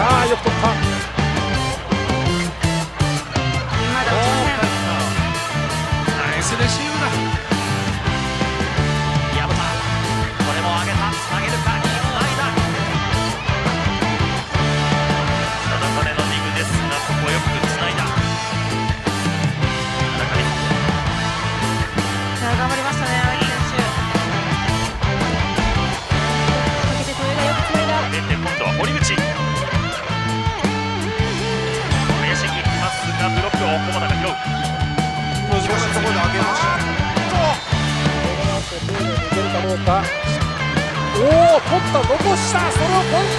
아, 역도파. 아, 나이스 대시우다. どうか。おお取った残したそれをポイント。